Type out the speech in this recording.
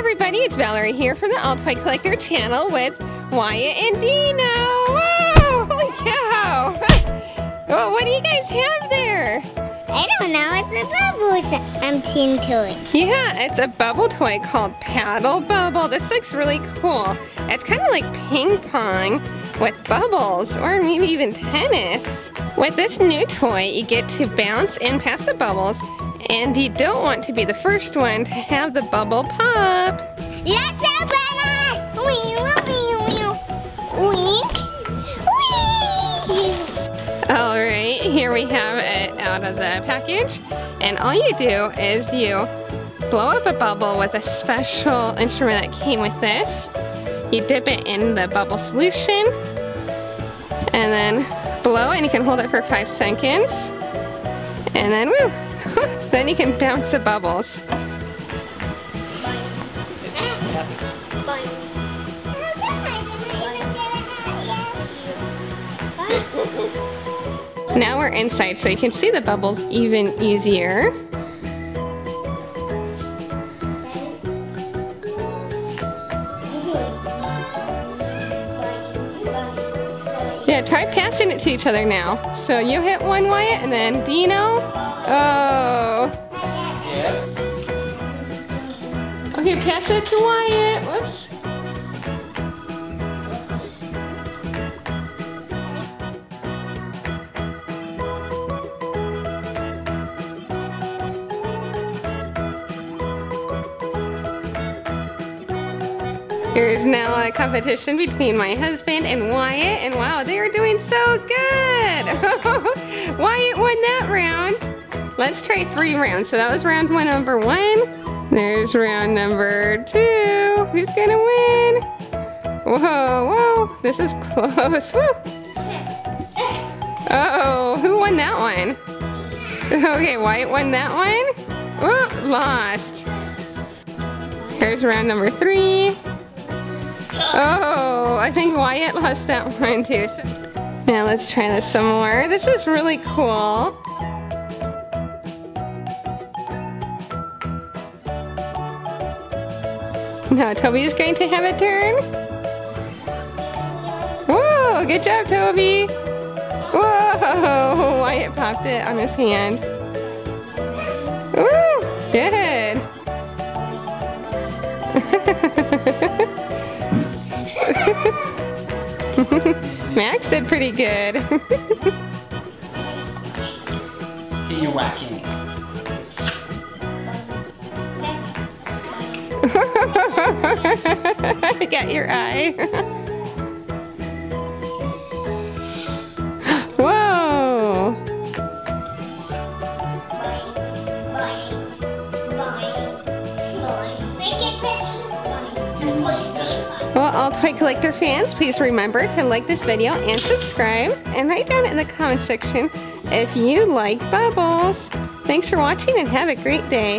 everybody, it's Valerie here from the All Toy Collector channel with Wyatt and Dino. Whoa, holy cow. well, what do you guys have there? I don't know. It's a bubble emptying toy. Yeah, it's a bubble toy called Paddle Bubble. This looks really cool. It's kind of like ping pong with bubbles or maybe even tennis. With this new toy, you get to bounce and pass the bubbles and you don't want to be the first one to have the bubble pop. Let's open it! Wink. All right, here we have it out of the package. And all you do is you blow up a bubble with a special instrument that came with this. You dip it in the bubble solution and then blow and you can hold it for five seconds. And then woo, then you can bounce the bubbles. Now we're inside so you can see the bubbles even easier. Yeah, try passing it to each other now. So you hit one Wyatt and then Dino. Oh. Okay, pass it to Wyatt. Whoops. Here's now a competition between my husband and Wyatt, and wow, they are doing so good! Wyatt won that round. Let's try three rounds. So that was round one, number one. There's round number two. Who's gonna win? Whoa, whoa, this is close. Woo. Oh, who won that one? Okay, Wyatt won that one. Whoa, lost. Here's round number three. Oh, I think Wyatt lost that one too. So now let's try this some more. This is really cool. Now Toby is going to have a turn. Whoa, good job Toby. Whoa, Wyatt popped it on his hand. Woo, good. Max did pretty good. Get your whacking. Got your eye. Whoa! Well, all Toy Collector fans, please remember to like this video and subscribe. And write down in the comment section if you like bubbles. Thanks for watching and have a great day.